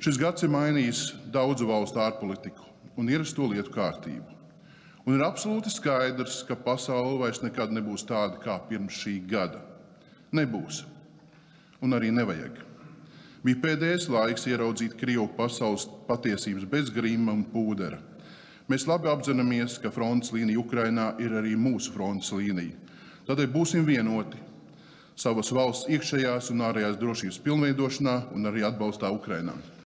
Šis gads ir mainījis daudzu valstu ārpolitiku un ierasto lietu kārtību. Un ir absolūti skaidrs, ka pasaule vairs nekad nebūs tāda kā pirms šī gada. Nebūs. Un arī nevajag. Bija pēdējais laiks ieraudzīt Krievu pasaules patiesības bez grīma un pūdera. Mēs labi apzināmies, ka frontes līnija Ukrainā ir arī mūsu frontes līnija. Tādēļ būsim vienoti savas valsts iekšējās un ārējās drošības pilnveidošanā un arī atbalstā Ukrainā.